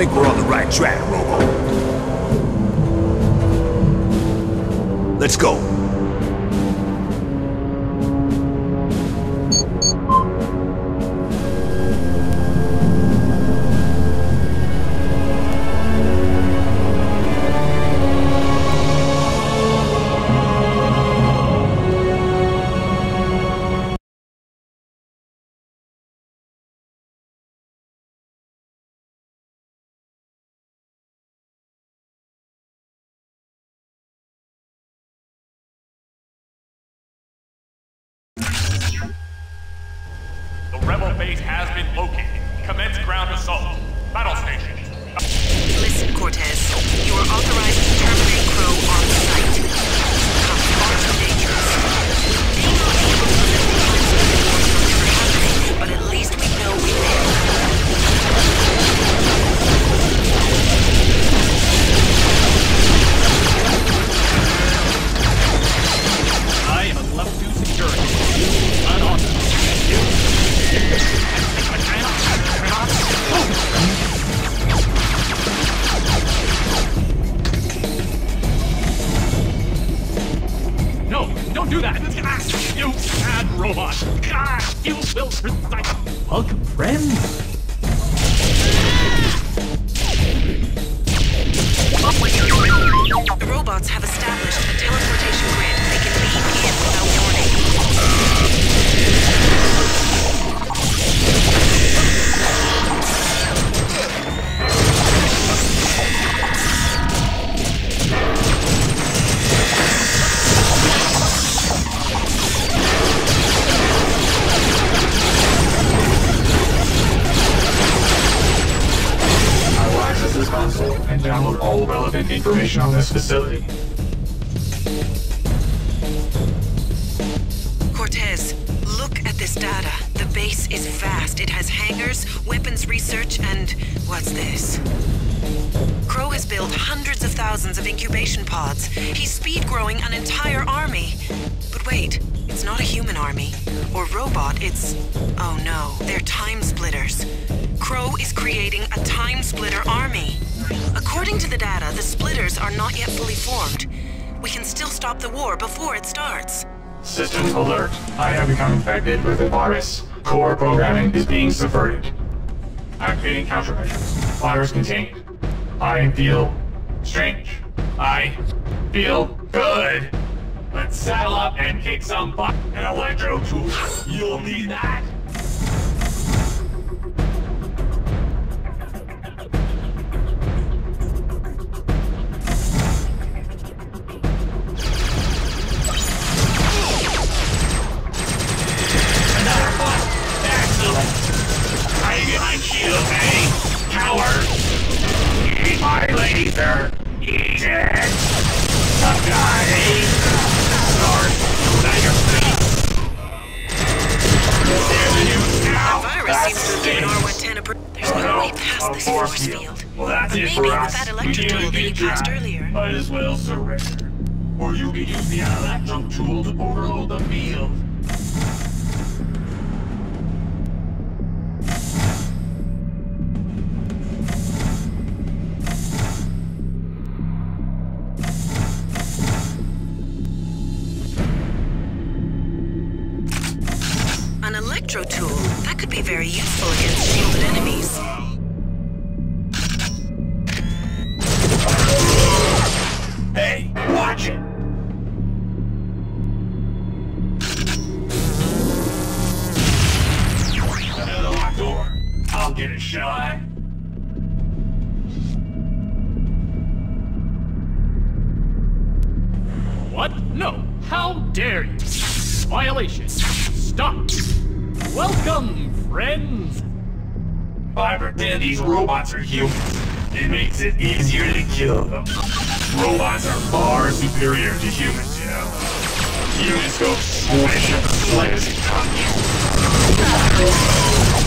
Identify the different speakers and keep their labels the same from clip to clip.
Speaker 1: think we're on the right track, Robo. Let's go.
Speaker 2: Base has been located. Commence ground assault. Battle station.
Speaker 3: Listen, Cortez. You are authorized to terminate Crow on
Speaker 2: sight. Don't do that! You bad robot! Ah, You will recite! Welcome, friends!
Speaker 3: The robots have established a teleportation grid. They can leave in without warning.
Speaker 4: And download all relevant information on this facility.
Speaker 3: Cortez, look at this data. The base is vast. It has hangars, weapons research, and what's this? Crow has built hundreds of thousands of incubation pods. He's speed growing an entire army. But wait, it's not a human army. Or robot, it's. Oh no, they're time splitters. Crow is creating a time splitter army. According to the data, the splitters are not yet fully formed. We can still stop the war before it starts.
Speaker 4: System alert. I have become infected with a virus. Core programming is being subverted. Activating countermeasures. Virus contained. I feel strange. I feel good. Let's saddle up and kick some butt. An electro tool. You'll need that. Now you're new cow.
Speaker 3: The virus seems to
Speaker 4: stinks.
Speaker 3: R110 a... There's no way past this
Speaker 4: force field.
Speaker 3: field.
Speaker 4: Well, that's
Speaker 3: But
Speaker 4: it
Speaker 3: maybe
Speaker 4: for
Speaker 3: with
Speaker 4: us.
Speaker 3: that
Speaker 4: We
Speaker 3: electric tool that you passed earlier.
Speaker 4: Might as well surrender. Or you can use the electro tool to overload the field. Shall I?
Speaker 2: What? No! How dare you! Violation! Stop! Welcome, friends!
Speaker 4: I pretend these robots are humans, it makes it easier to kill them. Robots are far superior to humans, you know. Humans go swish at the slightest touch.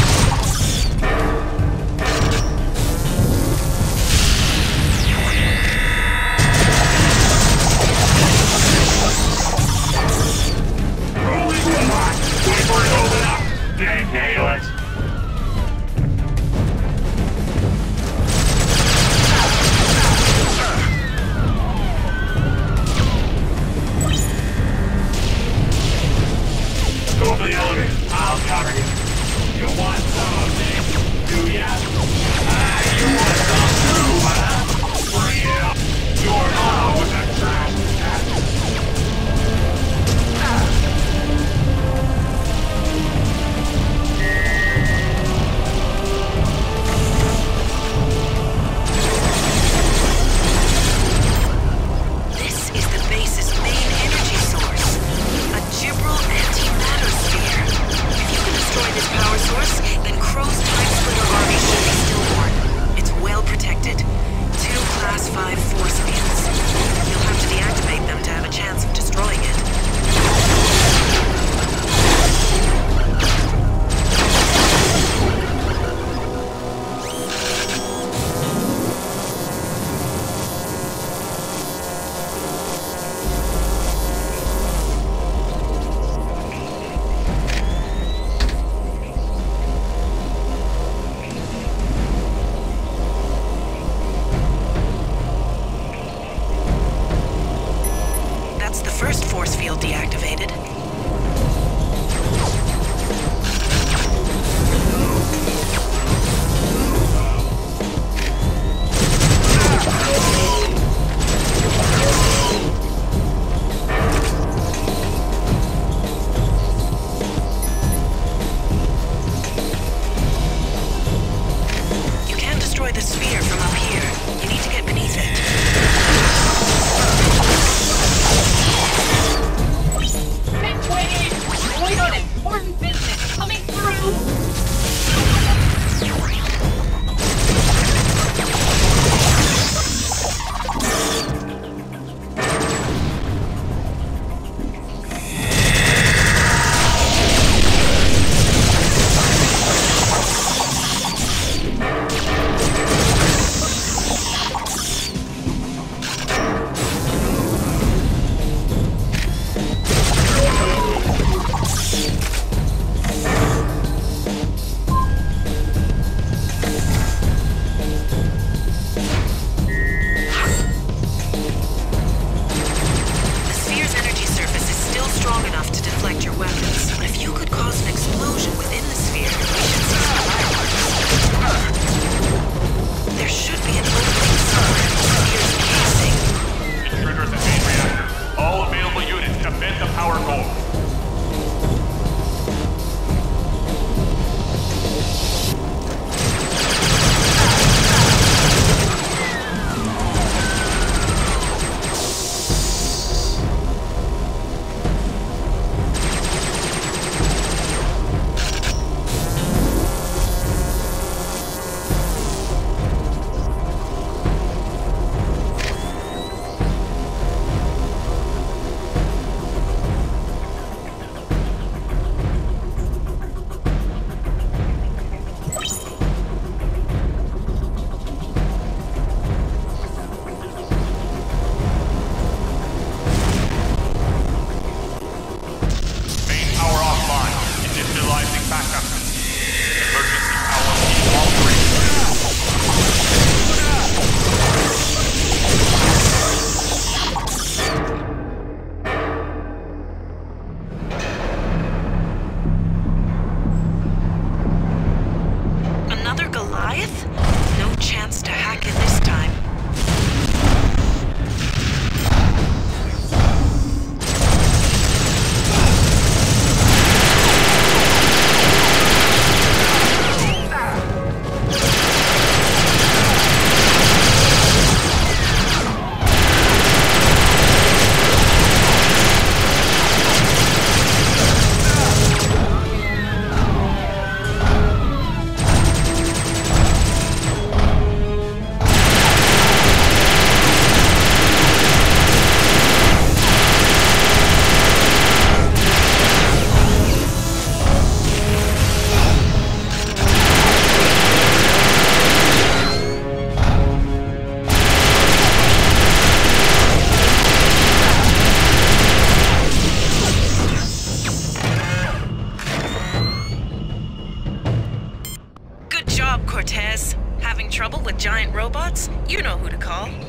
Speaker 3: Robots? You know who to call.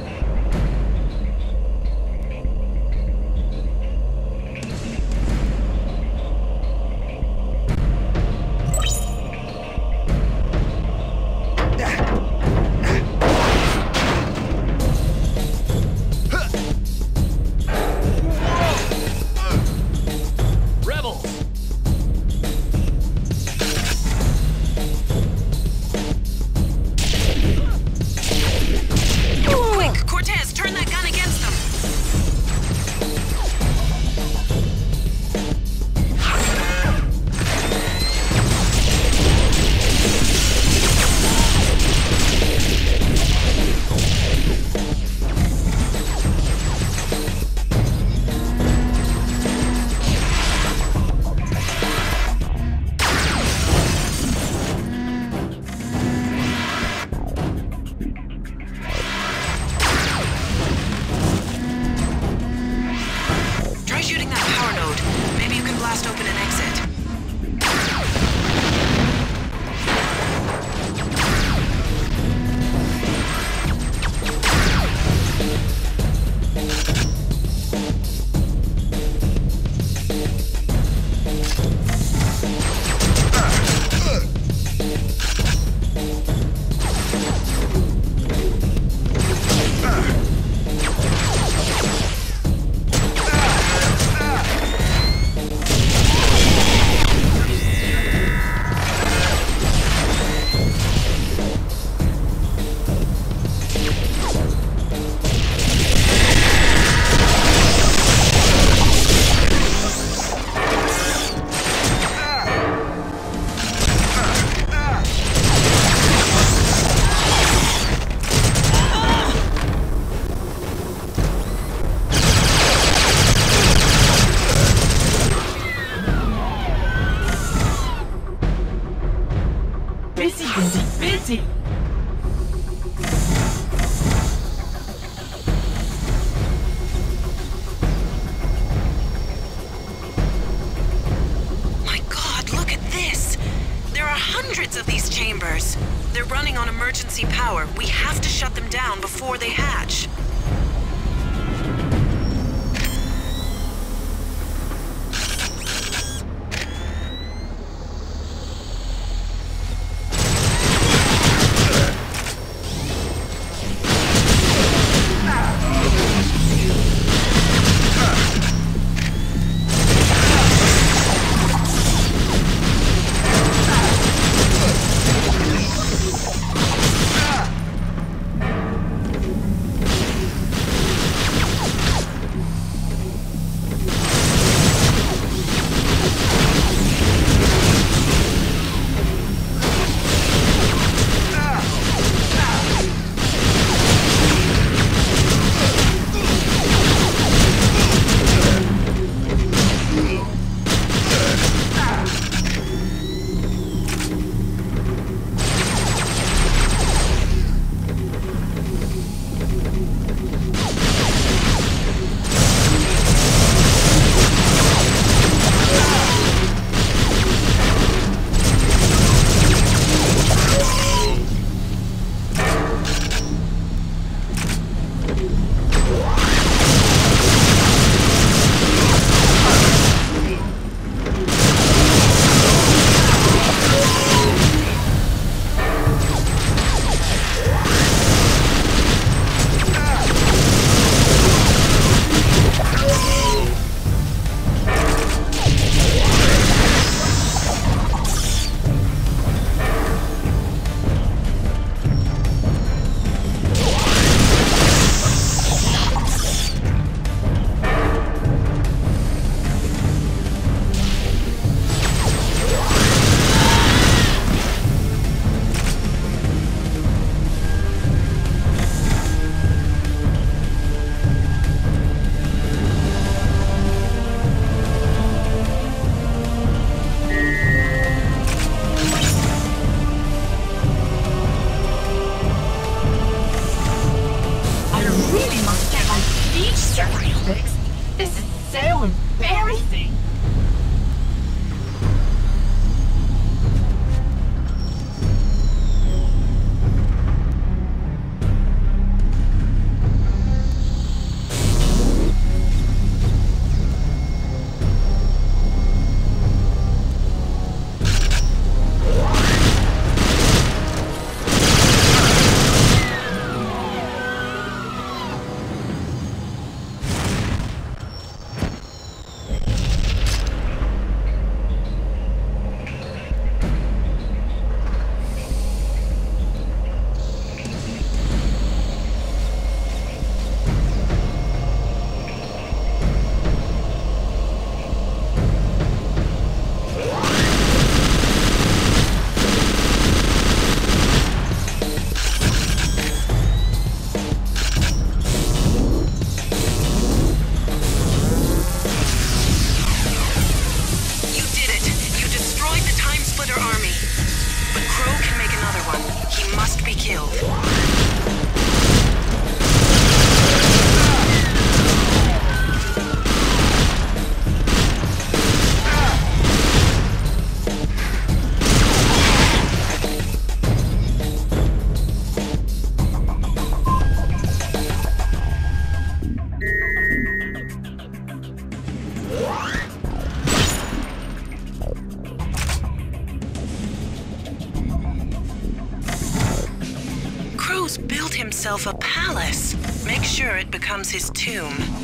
Speaker 3: Becomes his tomb.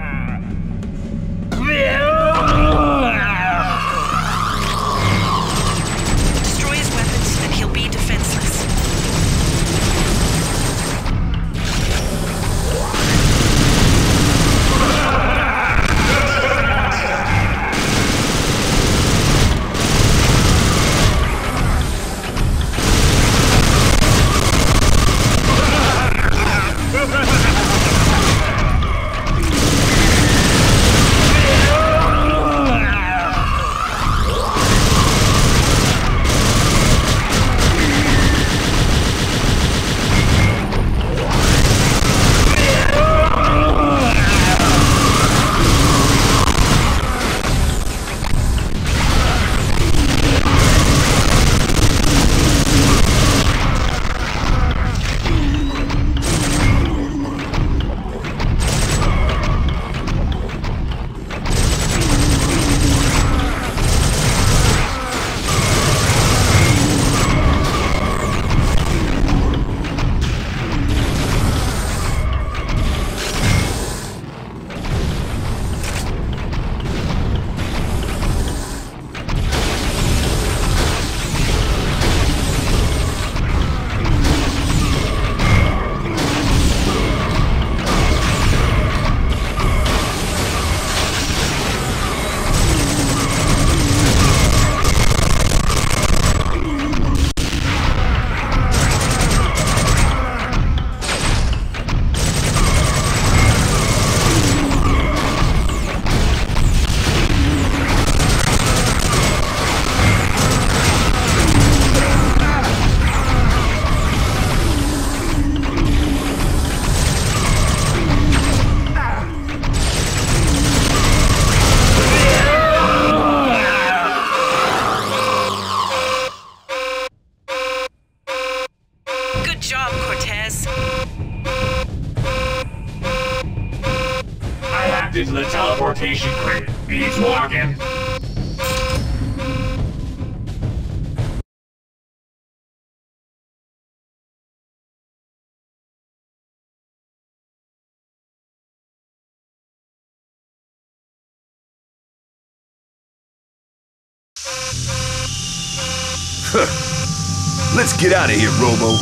Speaker 1: Let's get out of here, Robo.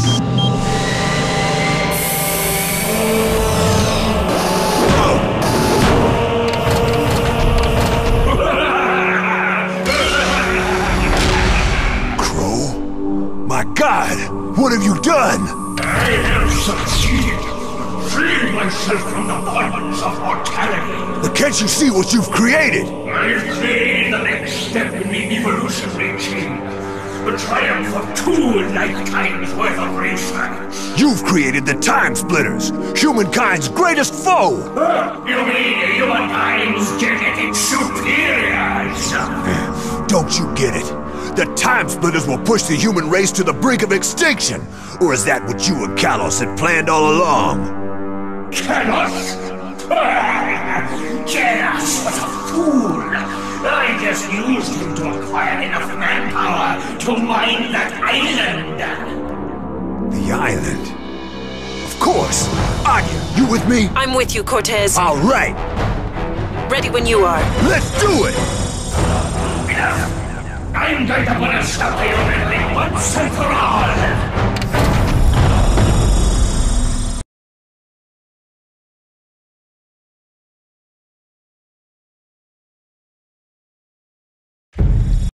Speaker 1: Crow? My God, what have you done?
Speaker 2: I have succeeded, freeing myself from the bonds of mortality.
Speaker 1: But can't you see what you've created?
Speaker 2: I've created the next step in the evolutionary chain. The triumph of two lifetimes worth of research.
Speaker 1: You've created the Time Splitters, humankind's greatest foe!
Speaker 2: You mean humankind's genetic superiors?
Speaker 1: Don't you get it? The Time Splitters will push the human race to the brink of extinction! Or is that what you and Khallos had planned all along?
Speaker 2: Khallos? Khallos was a fool. I just used him to acquire enough manpower to mine that island.
Speaker 1: The island? Of course! Anya, you with me?
Speaker 3: I'm with you, Cortez.
Speaker 1: All right,
Speaker 3: Ready when you are.
Speaker 1: let's do it!
Speaker 2: I'm going to put a stop to your meddling once and for all.